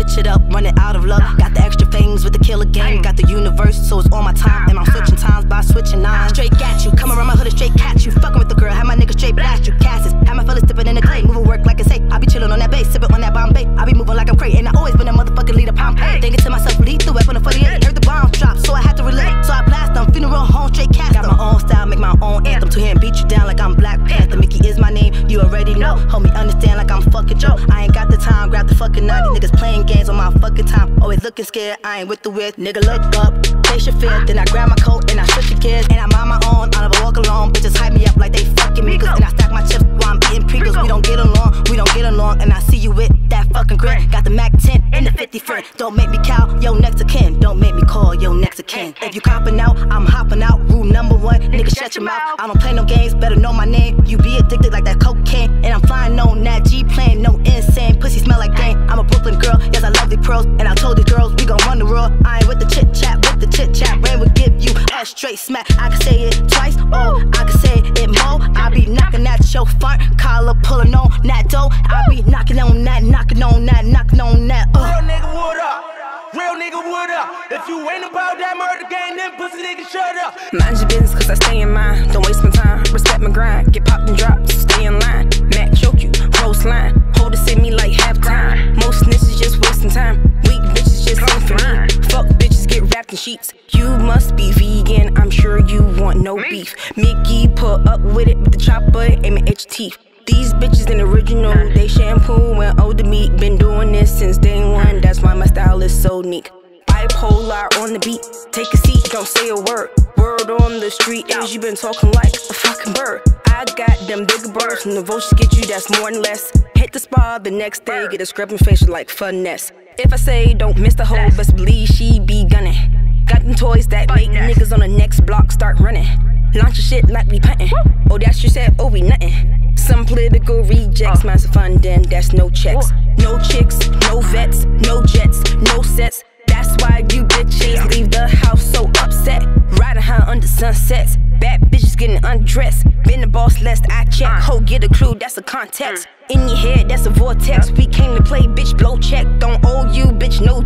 switch it up, running out of luck. Got the extra things with the killer game. Got the universe, so it's all my time. And I'm switching times by switching nines. Straight at you, come around my hood and straight catch you. Fucking with the girl, have my nigga straight blast you. Cassis, have my fellas dipping in the clay. Moving work like I say. I be chillin' on that bass, sippin' on that Bombay. I be moving like I'm crazy, and I always been a motherfucking leader. Pompeii. Thinking to myself, lead the weapon of 48. Heard the bombs drop, so I had to relate. So I blast them, funeral home, straight cast Got my own style, make my own anthem. To him, beat you down like I'm Black Panther. You already know. Homie, understand like I'm fucking Joe. I ain't got the time, grab the fucking 90 niggas playing games on my fucking time. Always looking scared, I ain't with the wit. Nigga, look up, face your fear. Then I grab my coat and I switch your gears. And we don't get along. And I see you with that fucking grit. Got the Mac 10 and the 50 friend. Don't make me cow, yo, next to kin. Don't make me call, yo, next to kin. If you copping out, I'm hopping out. Rule number one, nigga, shut your mouth. I don't play no games, better know my name. You be addicted like that cocaine. And I'm flying on that G plane, no insane. Pussy smell like gang. I'm a Brooklyn girl, yes, I love the pros. And I told these girls, we gon' run the world. I ain't with the chit chat, with the chit chat. Rain will give you a straight smack. I can say it knocking on that, knocking on that, knocking on that. Uh. Real nigga, what up? Real nigga, what up? If you ain't about that murder game, then pussy nigga, shut up. Mind your business, cause I stay in mine. Don't waste my time. Respect my grind. Get popped and dropped, stay in line. Matt choke you, close line. Hold it, in me like halftime. Most snitches just wasting time. Weak bitches just ain't for me. Fuck bitches get wrapped in sheets. You must be vegan, I'm sure you want no beef. Mickey put up with it with the chopper, aiming at your teeth. These bitches ain't original, they shampoo and older meat. Been doing this since day one, that's why my style is so unique. Bipolar on the beat, take a seat, don't say a word. Word on the street is you been talking like a fucking bird. I got them bigger birds, and the vultures get you, that's more than less. Hit the spa the next day, get a scrubbing facial like finesse. If I say don't miss the hoe, best believe she be gunning. Got them toys that make niggas on the next block start running. Launch your shit like we punting. Oh, that's you said, oh, we nothing. Some political rejects, massive funding, that's no checks. No chicks, no vets, no jets, no sets. That's why you bitches leave the house so upset. Riding high under sunsets. Bad bitches getting undressed. Been the boss, lest I check. Mm. Ho, get a clue, that's a context. In your head, that's a vortex. We came to play, bitch, blow check. Don't owe you, bitch, no